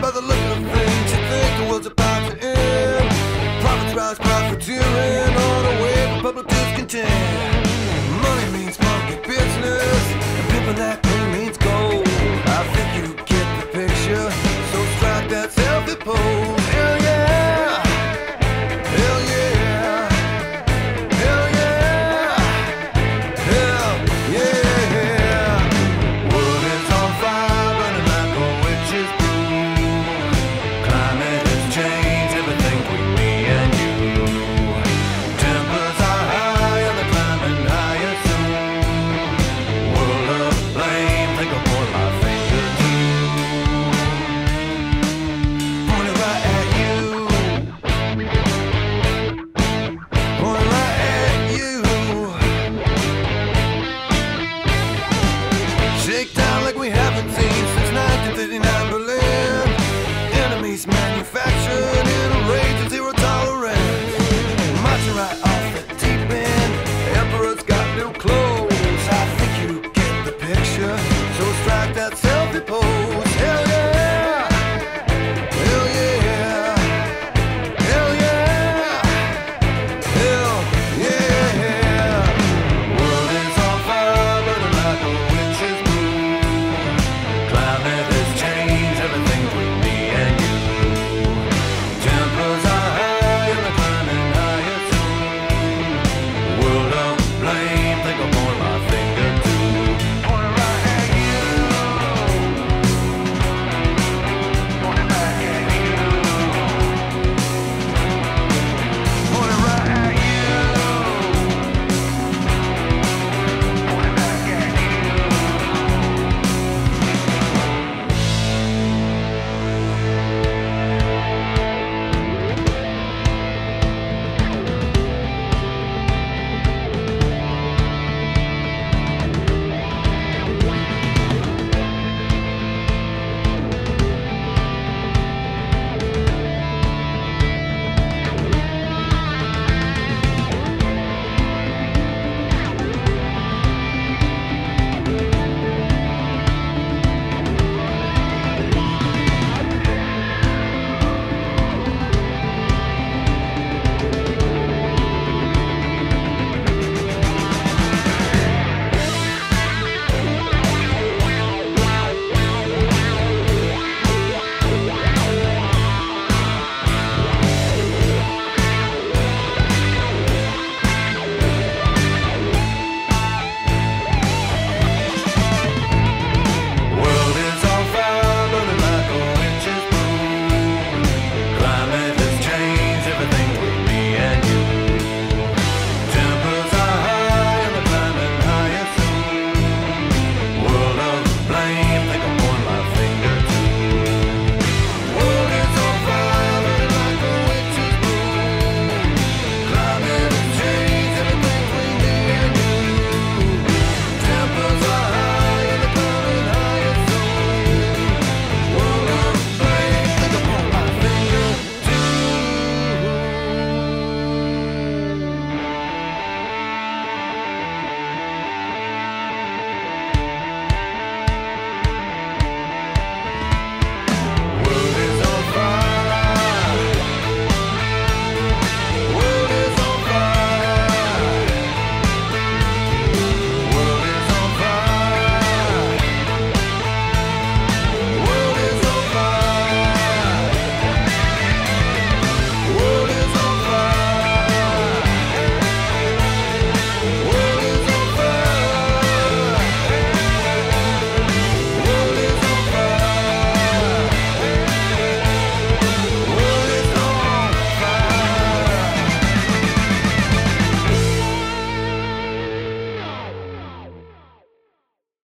by the look of things, you think the world's about to end. Prophets rise, cry for profiteering on a wave of public discontent.